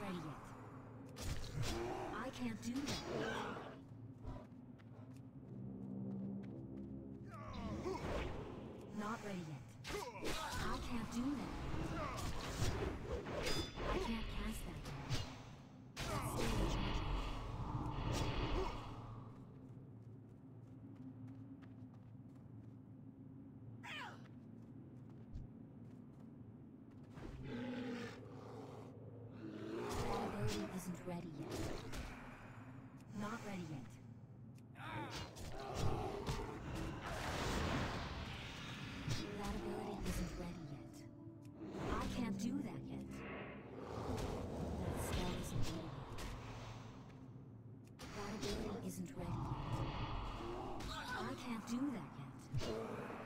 ready yet. I can't do that. Isn't ready yet. Not ready yet. That ability isn't ready yet. I can't do that yet. That spell isn't ready yet. That ability isn't ready yet. I can't do that yet.